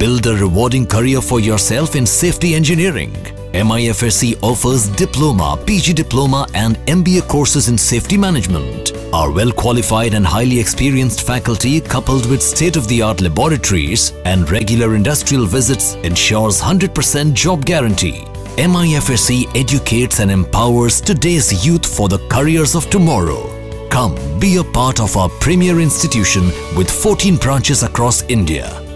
Build a rewarding career for yourself in safety engineering. MIFSE offers diploma, PG diploma and MBA courses in safety management. Our well-qualified and highly experienced faculty coupled with state-of-the-art laboratories and regular industrial visits ensures 100% job guarantee. MIFSE educates and empowers today's youth for the careers of tomorrow. Come be a part of our premier institution with 14 branches across India.